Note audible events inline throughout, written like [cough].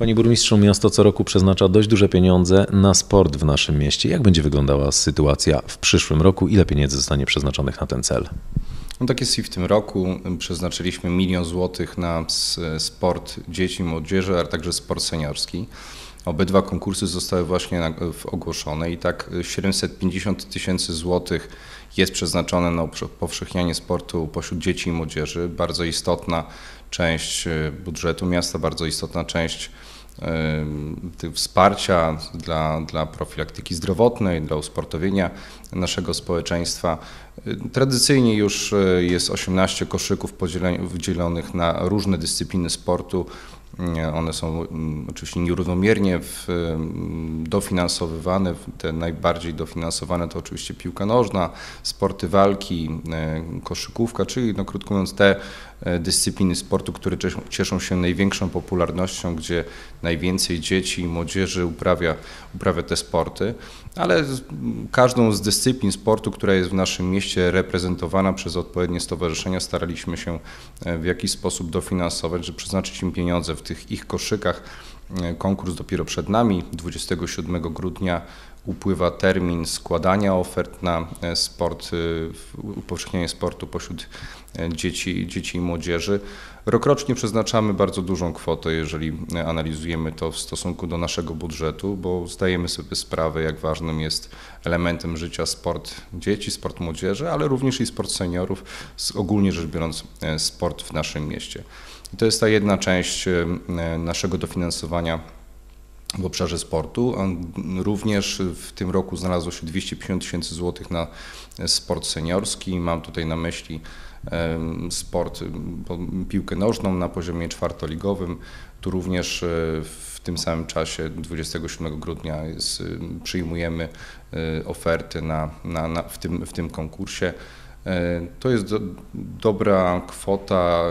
Panie burmistrzu, miasto co roku przeznacza dość duże pieniądze na sport w naszym mieście. Jak będzie wyglądała sytuacja w przyszłym roku? Ile pieniędzy zostanie przeznaczonych na ten cel? No tak jest i w tym roku. Przeznaczyliśmy milion złotych na sport dzieci i młodzieży, ale także sport seniorski. Obydwa konkursy zostały właśnie ogłoszone i tak 750 tysięcy złotych jest przeznaczone na upowszechnianie sportu pośród dzieci i młodzieży. Bardzo istotna część e, budżetu miasta, bardzo istotna część wsparcia dla, dla profilaktyki zdrowotnej, dla usportowienia naszego społeczeństwa. E, tradycyjnie już jest 18 koszyków podzielonych na różne dyscypliny sportu. One są mm, oczywiście nierównomiernie dofinansowywane. Te najbardziej dofinansowane to oczywiście piłka nożna, sporty walki, e, koszykówka, czyli no, krótko mówiąc te e, dyscypliny sportu, które cieszą się największą popularnością, gdzie najwięcej dzieci i młodzieży uprawia, uprawia te sporty, ale każdą z dyscyplin sportu, która jest w naszym mieście reprezentowana przez odpowiednie stowarzyszenia, staraliśmy się e, w jakiś sposób dofinansować, żeby przeznaczyć im pieniądze w tych ich koszykach. E, konkurs dopiero przed nami. 27 grudnia upływa termin składania ofert na e, sport, upowszechnianie sportu pośród dzieci, dzieci i młodzieży. Rokrocznie przeznaczamy bardzo dużą kwotę, jeżeli analizujemy to w stosunku do naszego budżetu, bo zdajemy sobie sprawę, jak ważnym jest elementem życia sport dzieci, sport młodzieży, ale również i sport seniorów, ogólnie rzecz biorąc e, sport w naszym mieście. I to jest ta jedna część e, naszego dofinansowania w obszarze sportu. Również w tym roku znalazło się 250 tysięcy złotych na sport seniorski. Mam tutaj na myśli sport, piłkę nożną na poziomie czwartoligowym. Tu również e, w tym samym czasie, 27 grudnia, jest, przyjmujemy e, oferty na, na, na, w, tym, w tym konkursie. E, to jest do, dobra kwota,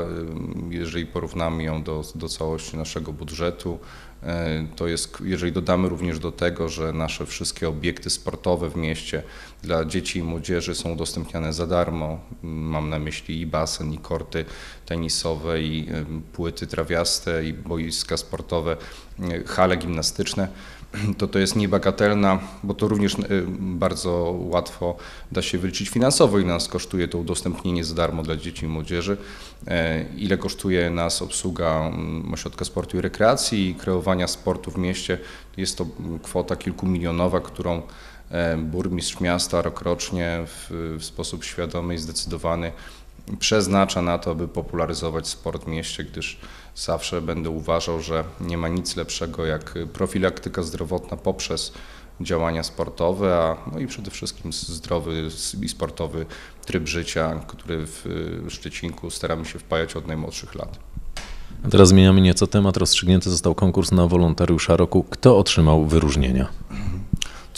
jeżeli porównamy ją do, do całości naszego budżetu. E, to jest, jeżeli dodamy również do tego, że nasze wszystkie obiekty sportowe w mieście dla dzieci i młodzieży są udostępniane za darmo, mam na myśli i basen, i korty tenisowe, i płyty trawiaste, i boiska sportowe, hale gimnastyczne, [clears throat] to to jest niebagatelna, bo to również y, bardzo łatwo da się wyliczyć finansowo, ile nas kosztuje to udostępnienie za darmo dla dzieci i młodzieży, e, ile kosztuje nas obsługa mm, ośrodka sportu i rekreacji i kreowania sportu w mieście. Jest to kwota kilkumilionowa, którą e, burmistrz miasta rokrocznie w, w sposób świadomy i zdecydowany przeznacza na to, aby popularyzować sport w mieście, gdyż zawsze będę uważał, że nie ma nic lepszego jak profilaktyka zdrowotna poprzez działania sportowe, a no i przede wszystkim zdrowy i sportowy tryb życia, który w Szczecinku staramy się wpajać od najmłodszych lat. A teraz zmieniamy nieco temat. Rozstrzygnięty został konkurs na wolontariusza roku. Kto otrzymał wyróżnienia?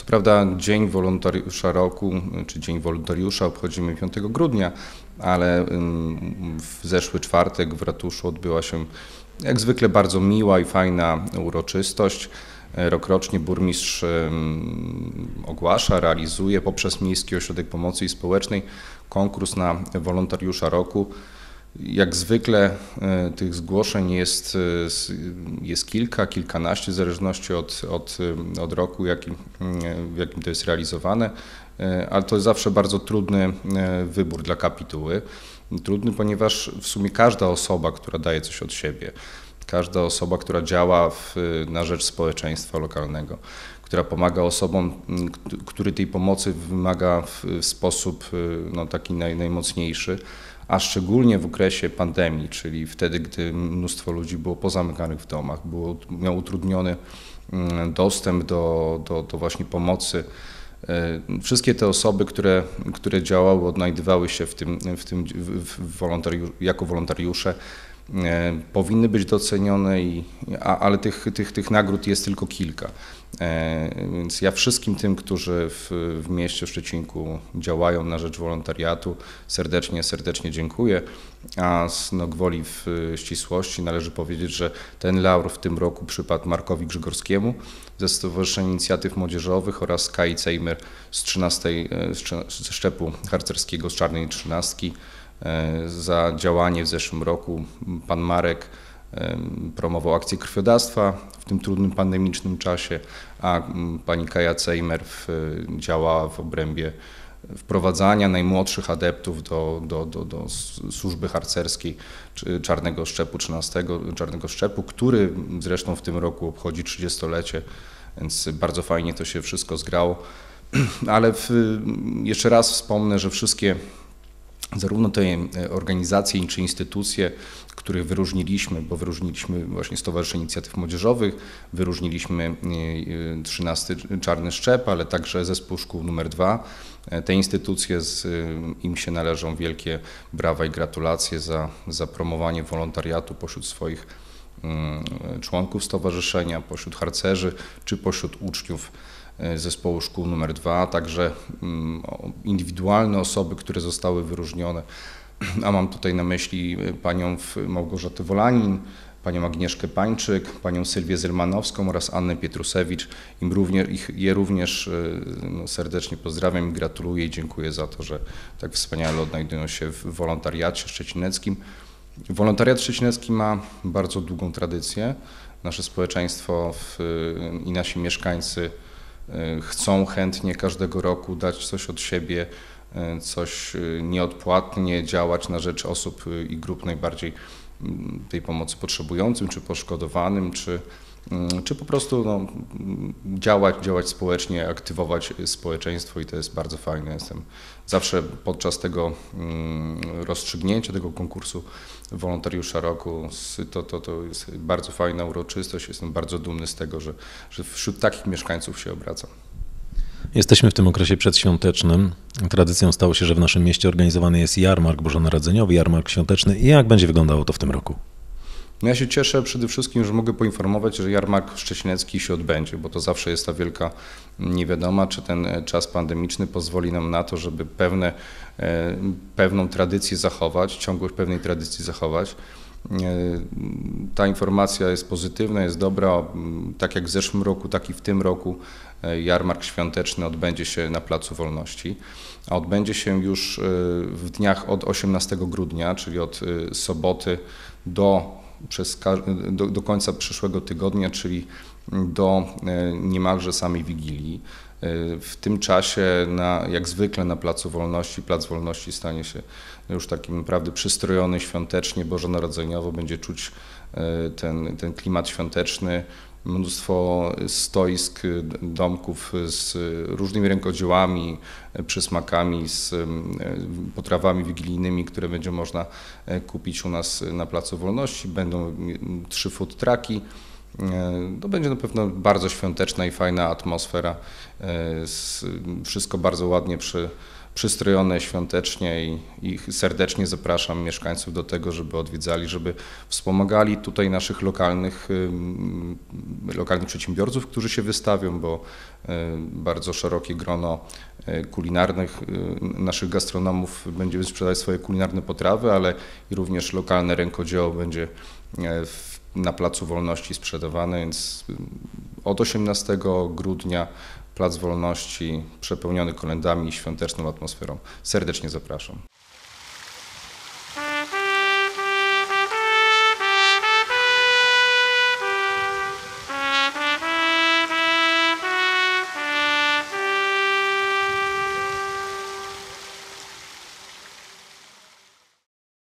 Co prawda Dzień Wolontariusza Roku, czy Dzień Wolontariusza obchodzimy 5 grudnia, ale w zeszły czwartek w ratuszu odbyła się jak zwykle bardzo miła i fajna uroczystość. Rokrocznie burmistrz ogłasza, realizuje poprzez Miejski Ośrodek Pomocy Społecznej konkurs na wolontariusza roku. Jak zwykle e, tych zgłoszeń jest, e, jest kilka, kilkanaście, w zależności od, od, od roku, jakim, w jakim to jest realizowane, e, ale to jest zawsze bardzo trudny wybór dla kapituły. Trudny, ponieważ w sumie każda osoba, która daje coś od siebie, każda osoba, która działa w, na rzecz społeczeństwa lokalnego, która pomaga osobom, który tej pomocy wymaga w, w sposób no, taki naj, najmocniejszy, a szczególnie w okresie pandemii, czyli wtedy, gdy mnóstwo ludzi było pozamykanych w domach, było, miał utrudniony mm, dostęp do, do, do właśnie pomocy. E, wszystkie te osoby, które, które działały, odnajdywały się w tym, w tym w jako wolontariusze, powinny być docenione, i, a, ale tych, tych, tych nagród jest tylko kilka. E, więc ja wszystkim tym, którzy w, w mieście Szczecinku działają na rzecz wolontariatu, serdecznie, serdecznie dziękuję. A z no, gwoli w ścisłości należy powiedzieć, że ten laur w tym roku przypadł Markowi Grzegorskiemu ze Stowarzyszenia Inicjatyw Młodzieżowych oraz Kai Cejmer z 13, e, z szczepu harcerskiego z Czarnej Trzynastki. E, za działanie w zeszłym roku. Pan Marek promował akcję krwiodawstwa w tym trudnym pandemicznym czasie, a pani Kaja Cejmer w, działała w obrębie wprowadzania najmłodszych adeptów do, do, do, do służby harcerskiej Czarnego Szczepu 13, Czarnego Szczepu, który zresztą w tym roku obchodzi 30-lecie, więc bardzo fajnie to się wszystko zgrało. [clears throat] Ale w, jeszcze raz wspomnę, że wszystkie zarówno te e, organizacje czy instytucje, których wyróżniliśmy, bo wyróżniliśmy właśnie Stowarzyszenie Inicjatyw Młodzieżowych, wyróżniliśmy e, e, 13 Czarny Szczep, ale także Zespół Szkół numer 2. E, Te instytucje, z, e, im się należą wielkie brawa i gratulacje za, za promowanie wolontariatu pośród swoich mm, członków stowarzyszenia, pośród harcerzy czy pośród uczniów e, zespołu szkół numer 2, także mm, indywidualne osoby, które zostały wyróżnione, [clears throat] a mam tutaj na myśli e, panią Małgorzatę Wolanin, panią Agnieszkę Pańczyk, panią Sylwię Zelmanowską oraz Annę Pietrusewicz. Im również, ich, je również e, no, serdecznie pozdrawiam i gratuluję i dziękuję za to, że tak wspaniale odnajdują się w wolontariacie szczecineckim. Wolontariat szczecinecki ma bardzo długą tradycję. Nasze społeczeństwo w, i nasi mieszkańcy e, chcą chętnie każdego roku dać coś od siebie, e, coś e, nieodpłatnie działać na rzecz osób i grup najbardziej mm, tej pomocy potrzebującym, czy poszkodowanym, czy, czy po prostu no, mm, działać, działać społecznie, aktywować społeczeństwo i to jest bardzo fajne. Jestem zawsze podczas tego mm, rozstrzygnięcia tego konkursu wolontariusza roku, to, to, to jest bardzo fajna uroczystość. Jestem bardzo dumny z tego, że, że wśród takich mieszkańców się obracam. Jesteśmy w tym okresie przedświątecznym. Tradycją stało się, że w naszym mieście organizowany jest jarmark bożonarodzeniowy, jarmark świąteczny. I jak będzie wyglądało to w tym roku? No ja się cieszę przede wszystkim, że mogę poinformować, że jarmark szczecinecki się odbędzie, bo to zawsze jest ta wielka niewiadoma, czy ten e, czas pandemiczny pozwoli nam na to, żeby pewne, e, pewną tradycję zachować, ciągłość pewnej tradycji zachować. E, Ta informacja jest pozytywna, jest dobra. Tak jak w zeszłym roku, tak i w tym roku jarmark świąteczny odbędzie się na Placu Wolności, a odbędzie się już w dniach od 18 grudnia, czyli od soboty do, przez, do, do końca przyszłego tygodnia, czyli do e, niemalże samej Wigilii. E, W tym czasie, na, jak zwykle na Placu Wolności, Plac Wolności stanie się już takim naprawdę przystrojony świątecznie, bożonarodzeniowo, będzie czuć e, ten, ten klimat świąteczny, mnóstwo stoisk, domków z różnymi rękodziełami, przysmakami, z potrawami wigilijnymi, które będzie można e, kupić u nas na Placu Wolności. Będą trzy food trucki. E, To będzie na pewno bardzo świąteczna i fajna atmosfera. E, Wszystko bardzo ładnie przy, przystrojone świątecznie i, i serdecznie zapraszam mieszkańców do tego, żeby odwiedzali, żeby wspomagali tutaj naszych lokalnych, lokalnych przedsiębiorców, którzy się wystawią, bo e, bardzo szerokie grono kulinarnych naszych gastronomów będzie sprzedawać swoje kulinarne potrawy, ale i również lokalne rękodzieło będzie w, na Placu Wolności sprzedawane, więc ym, od 18 grudnia Plac Wolności przepełniony kolendami i świąteczną atmosferą. Serdecznie zapraszam.